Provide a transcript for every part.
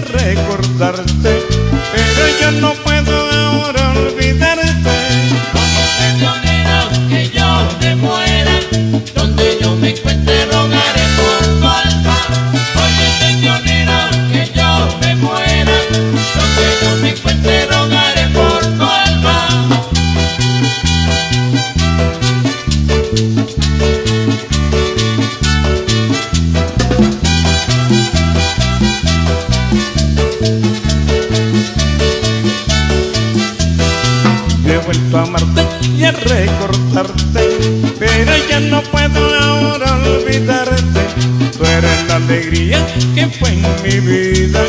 recordarte Pero yo no puedo He vuelto a amarte y a recordarte Pero ya no puedo ahora olvidarte. Tú eres la alegría que fue en mi vida.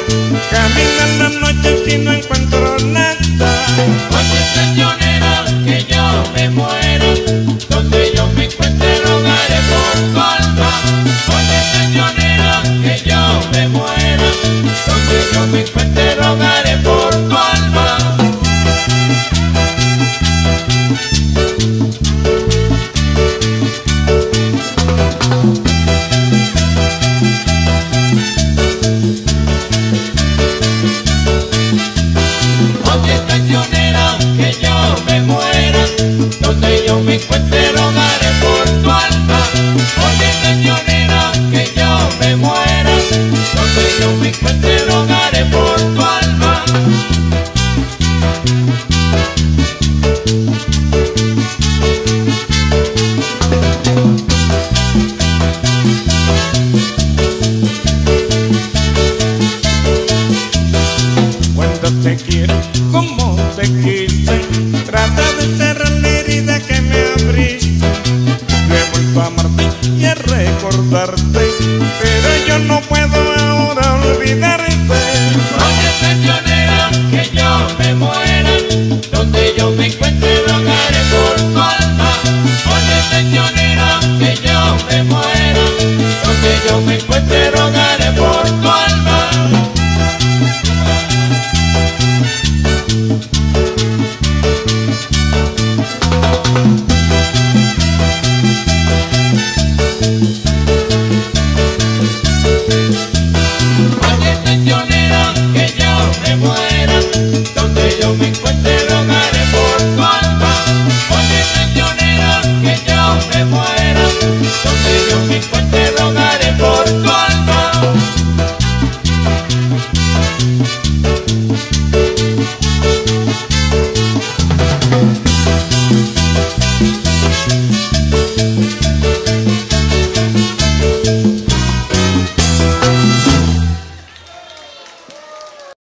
Camino en la noche y no encuentro nada. Cuando estacionera que yo me muero Donde yo me encuentre rogaré por tu alma Cuando que yo me muero yo me encuentre rogaré por tu alma, oye que yo me muera, donde yo me encuentre rogaré por alma. Oye que yo me muera, donde yo me encuentre rogaré